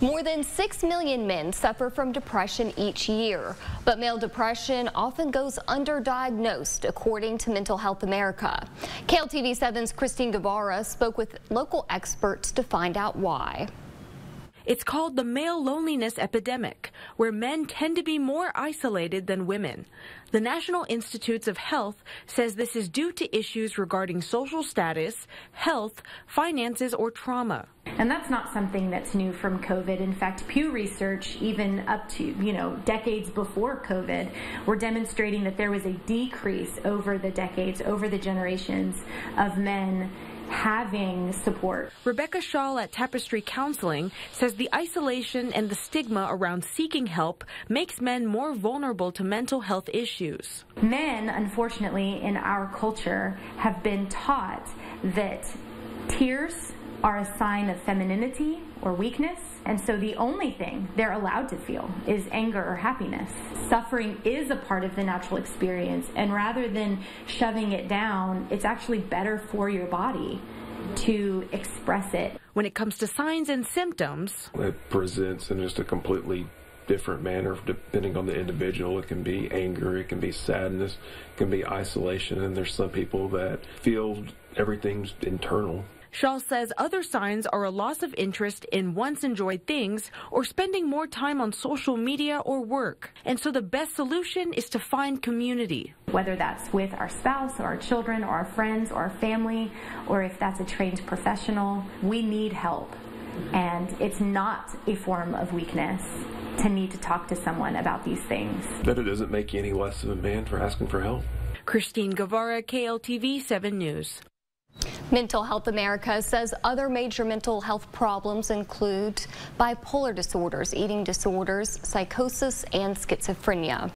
More than 6 million men suffer from depression each year, but male depression often goes underdiagnosed, according to Mental Health America. KLTV 7's Christine Guevara spoke with local experts to find out why. It's called the male loneliness epidemic, where men tend to be more isolated than women. The National Institutes of Health says this is due to issues regarding social status, health, finances, or trauma. And that's not something that's new from COVID. In fact, Pew Research, even up to, you know, decades before COVID, were demonstrating that there was a decrease over the decades, over the generations of men having support. Rebecca Shaw at Tapestry Counseling says the isolation and the stigma around seeking help makes men more vulnerable to mental health issues. Men, unfortunately, in our culture have been taught that tears are a sign of femininity or weakness. And so the only thing they're allowed to feel is anger or happiness. Suffering is a part of the natural experience. And rather than shoving it down, it's actually better for your body to express it. When it comes to signs and symptoms, it presents in just a completely different manner depending on the individual. It can be anger, it can be sadness, it can be isolation, and there's some people that feel everything's internal. Shaw says other signs are a loss of interest in once enjoyed things or spending more time on social media or work. And so the best solution is to find community. Whether that's with our spouse or our children or our friends or our family, or if that's a trained professional, we need help. And it's not a form of weakness to need to talk to someone about these things. But it doesn't make you any less of a man for asking for help. Christine Guevara, KLTV 7 News. Mental Health America says other major mental health problems include bipolar disorders, eating disorders, psychosis, and schizophrenia.